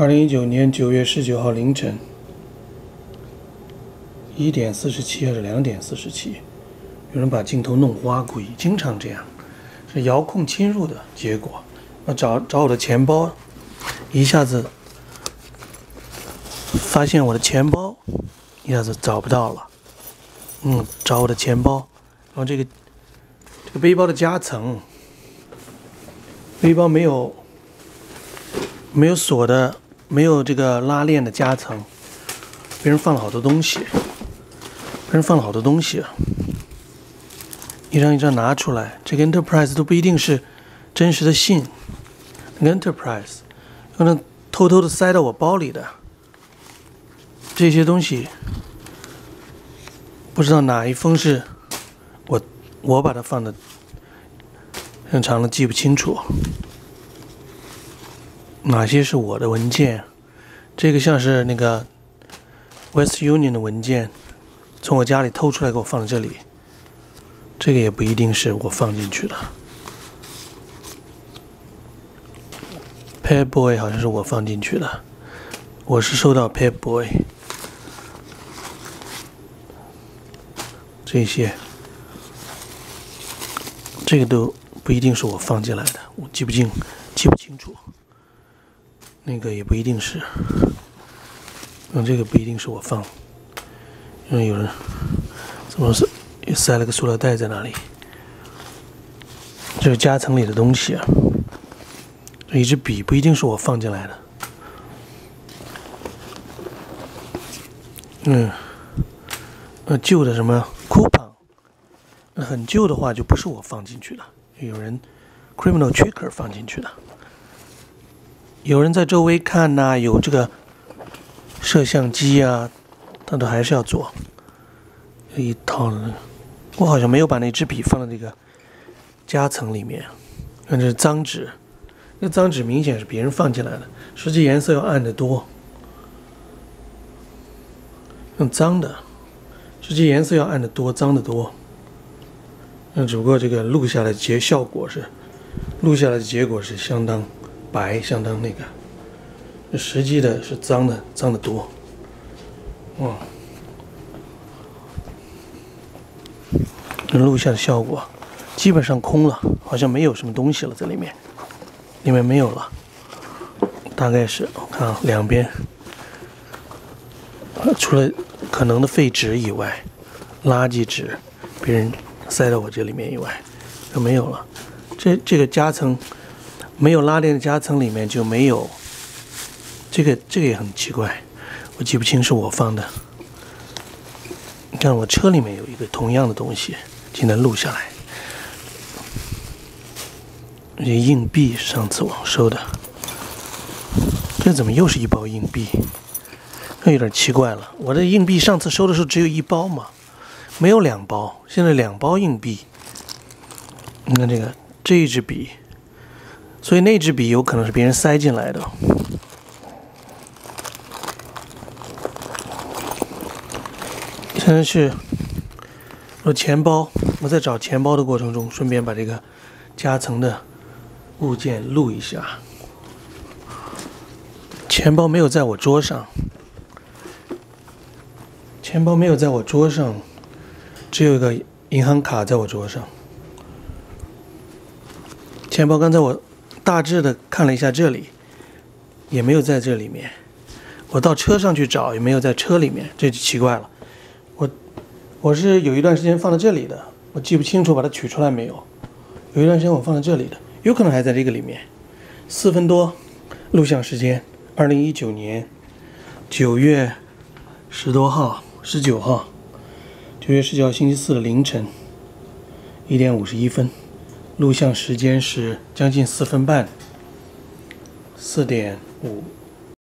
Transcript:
二零一九年九月十九号凌晨一点四十七还是两点四十七？有人把镜头弄花，故意经常这样，是遥控侵入的结果。我找找我的钱包，一下子发现我的钱包一下子找不到了。嗯，找我的钱包，然后这个这个背包的夹层，背包没有没有锁的，没有这个拉链的夹层，别人放了好多东西，别人放了好多东西。一张一张拿出来，这个 Enterprise 都不一定是真实的信。Enterprise 可能偷偷的塞到我包里的这些东西，不知道哪一封是我我把它放的，很长了记不清楚。哪些是我的文件？这个像是那个 West Union 的文件，从我家里偷出来给我放在这里。这个也不一定是我放进去的，Pad Boy 好像是我放进去的，我是收到 Pad Boy 这些，这个都不一定是我放进来的，我记不清，记不清楚，那个也不一定是，嗯，这个不一定是我放，因为有人怎么是？又塞了个塑料袋在那里，这是夹层里的东西啊。一支笔不一定是我放进来的，嗯，那旧的什么 coupon，那很旧的话就不是我放进去的，有人 criminal tricker 放进去的，有人在周围看呐，有这个摄像机啊，他都还是要做一套。我好像没有把那支笔放在这个夹层里面，看这是脏纸，那脏纸明显是别人放进来的，实际颜色要暗得多，用脏的，实际颜色要暗得多，脏得多。那只不过这个录下来结效果是，录下来的结果是相当白，相当那个，实际的是脏的，脏的多，哇。这录下的效果基本上空了，好像没有什么东西了在里面，里面没有了，大概是我看啊，两边除了可能的废纸以外，垃圾纸别人塞到我这里面以外就没有了。这这个夹层没有拉链的夹层里面就没有，这个这个也很奇怪，我记不清是我放的。你看我车里面有一个同样的东西。现在录下来，这硬币上次我收的，这怎么又是一包硬币？那有点奇怪了。我的硬币上次收的时候只有一包嘛，没有两包，现在两包硬币。你看这个这一支笔，所以那支笔有可能是别人塞进来的。现在是。我钱包，我在找钱包的过程中，顺便把这个夹层的物件录一下。钱包没有在我桌上，钱包没有在我桌上，只有一个银行卡在我桌上。钱包刚才我大致的看了一下，这里也没有在这里面。我到车上去找，也没有在车里面，这就奇怪了。我我是有一段时间放在这里的，我记不清楚把它取出来没有。有一段时间我放在这里的，有可能还在这个里面。四分多，录像时间，二零一九年九月十多号，十九号，九月十九号星期四的凌晨一点五十一分，录像时间是将近四分半，四点五。